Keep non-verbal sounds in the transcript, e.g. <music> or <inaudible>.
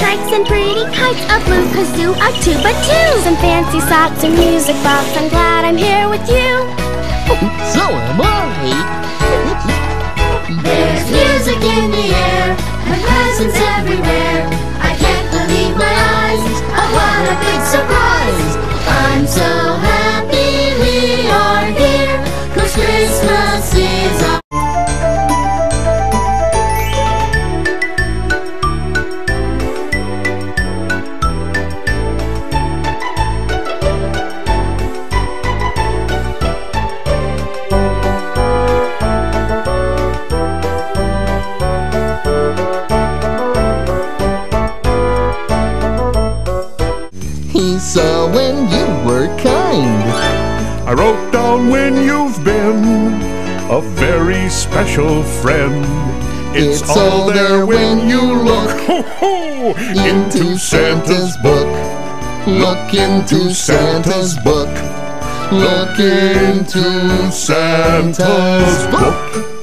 trikes and pretty kites, a blue kazoo, a tuba too. Some fancy socks and music box. I'm glad I'm here with you. so am I. There's music in the air and presents everywhere. I can't believe my eyes. Oh, what a big surprise! I'm so saw when you were kind. I wrote down when you've been a very special friend. It's, It's all there when you look ho, <laughs> ho, Into Santa's book. Look into Santa's book. Look into Santa's book.